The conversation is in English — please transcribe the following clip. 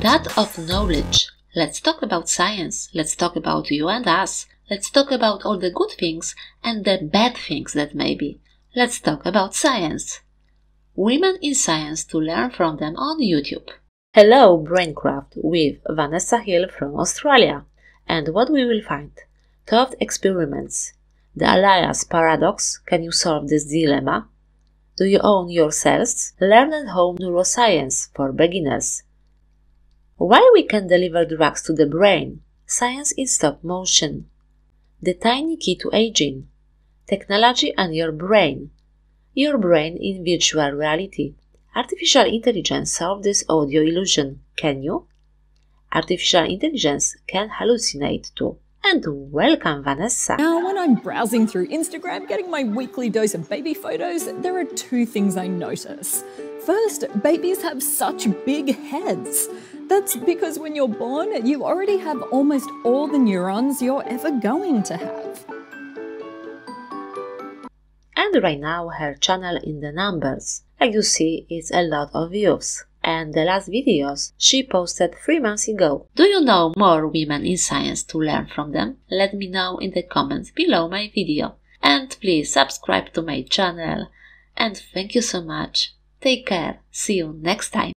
That of knowledge. Let's talk about science. Let's talk about you and us. Let's talk about all the good things and the bad things that may be. Let's talk about science. Women in Science to learn from them on YouTube. Hello, Braincraft with Vanessa Hill from Australia. And what we will find? Thought experiments. The Elias paradox. Can you solve this dilemma? Do you own your cells? Learn at home neuroscience for beginners. Why we can deliver drugs to the brain? Science in stop motion. The tiny key to aging. Technology and your brain. Your brain in virtual reality. Artificial intelligence solve this audio illusion. Can you? Artificial intelligence can hallucinate too. And welcome, Vanessa. Now, when I'm browsing through Instagram, getting my weekly dose of baby photos, there are two things I notice. First, babies have such big heads. That's because when you're born, you already have almost all the neurons you're ever going to have. And right now her channel in the numbers. Like you see, it's a lot of views. And the last videos she posted three months ago. Do you know more women in science to learn from them? Let me know in the comments below my video. And please subscribe to my channel. And thank you so much. Take care. See you next time.